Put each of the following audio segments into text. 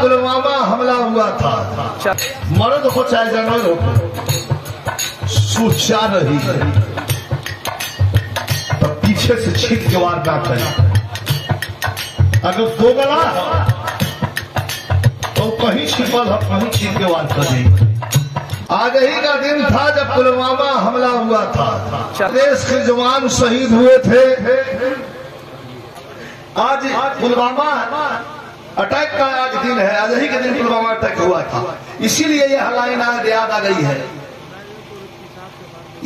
पुलवामा हमला हुआ था। मर्द हो चाहे जानवर हो सोचा रही तो पीछे से छीट के वार ना अगर दो गला छिपल है कहीं छीट के वार करे आज ही। का दिन था जब पुलवामा हमला हुआ था। देश के जवान शहीद हुए थे। आज पुलवामा अटैक का आज दिन है। आज ही के दिन पुलवामा अटैक हुआ था। इसीलिए यह लाइन आज याद आ गई है।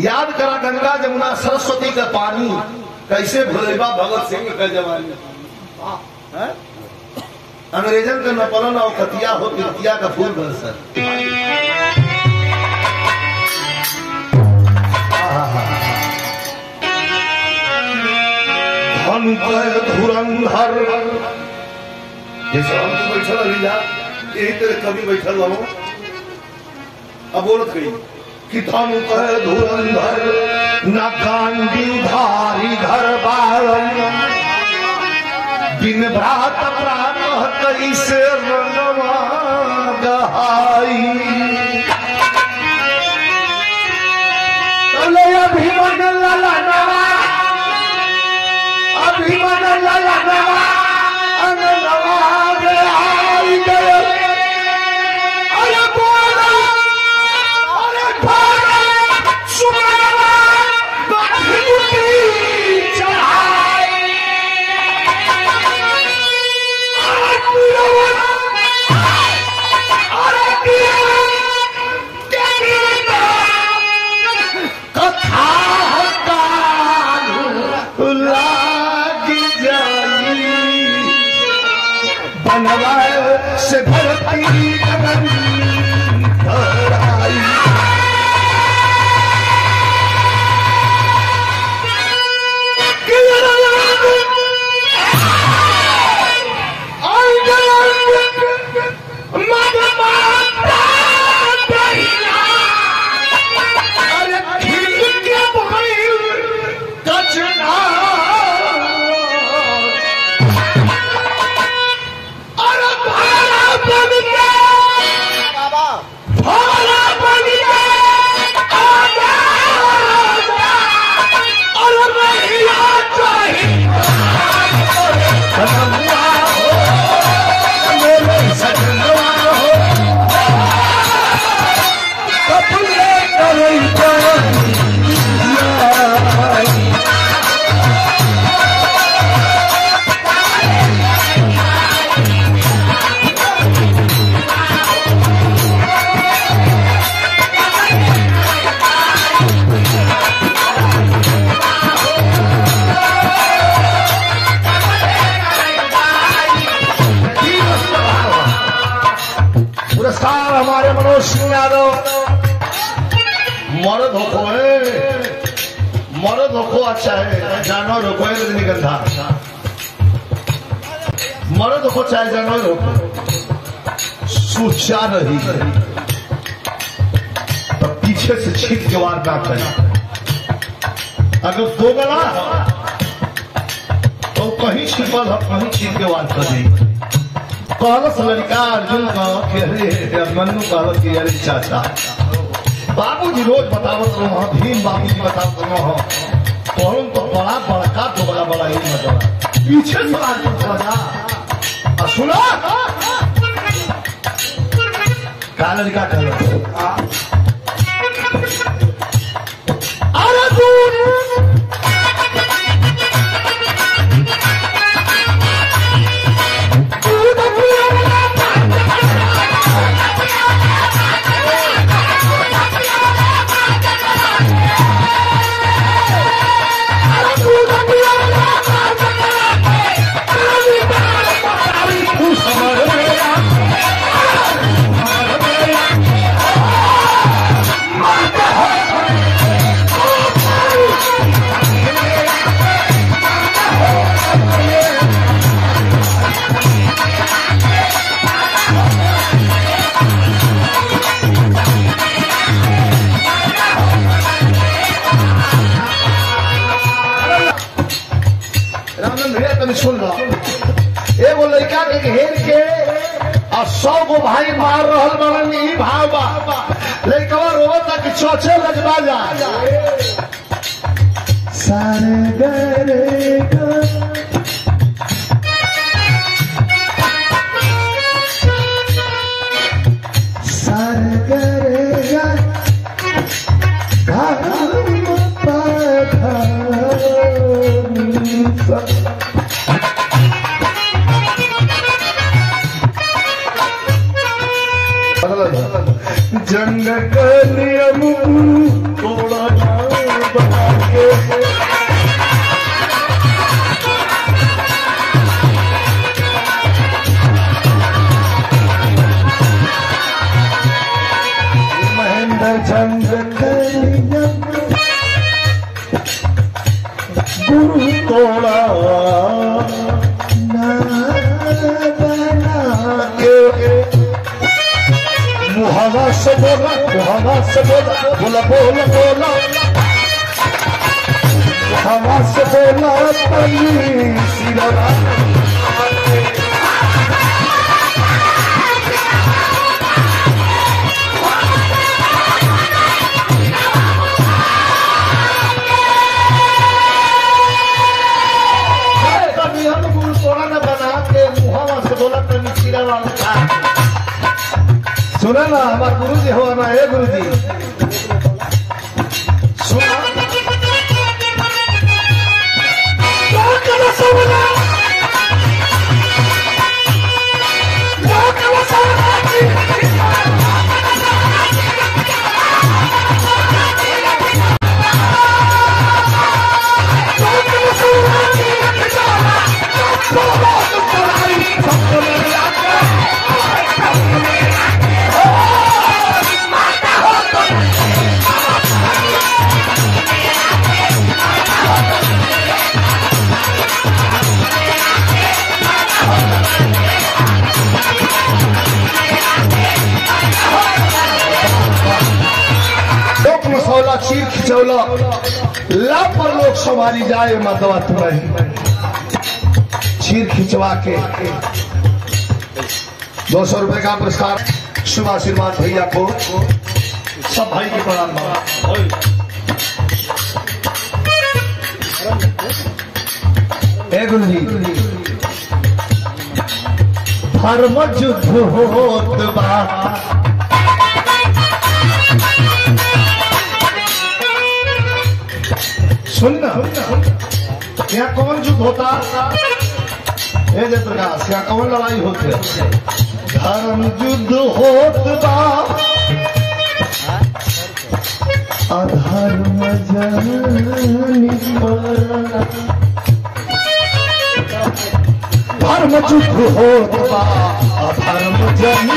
याद करा गंगा जमुना सरस्वती का पानी। कैसे भोलेबा भगत सिंह का जवानी। हैं? अंग्रेजन का नपलन और कतिया हो कितिया का फूल धन कर धुरंधर। तो बैठल अभी यही तेरे कभी बैठल रहो। बोलत गई। कि धन कर धुरंधर, न गांधी धारी घर बारन दिन भ्रात प्राण कैसे रनवा गहाई से धरती यादव मर्द होको है मर्द होको अच्छा है जानवर होको है रजनीगंधा मर्द होको चाहे जानवर होको सोचा रही। तो पीछे से छीट के वार ना करे। अगर दो गला तो कहीं छिपल है कहीं छीट के वार कर दी कहलस लड़का अर्जुन का कि अरे मन्नू कहलस कि अरे चाचा। बाबूजी रोज बतावत रहो हाँ भीम बाबूजी बतावत रहो हाँ। कौन तो बड़ा बड़का तो बड़ा बड़ा ही मज़ा। पीछे से अर्जुन बजा और सुना। का लड़का कहलस तनी सुन रहा एगो लड़का के घेर के और सौ गो भाई मार रहा बड़न भाव बा लड़कवा चौचे लजबा जा सारे गरे जंग का नियम तोड़ा बना के महेंद्र जंग से बोला मुहावा से बोला बोला बोला बोला। मुहावा से बोला सिरा सुना ना हमारे गुरु जी हो ना हे गुरु जी सुना चीर खिचौला लाभ पर लोग सवारी जाए मतवा तुम्हें चीर खिंचवा के। दो सौ रुपए का पुरस्कार। शुभ आशीर्वाद भैया को। सब भाई के प्रणाम गुरु जी धर्म युद्ध होत बा। सुनना। यहाँ कौन युद्ध होता? हे जय प्रकाश, यहाँ कौन लड़ाई होते? धर्म युद्ध होत अधर्म। धर्म युद्ध होत अधर्म जानी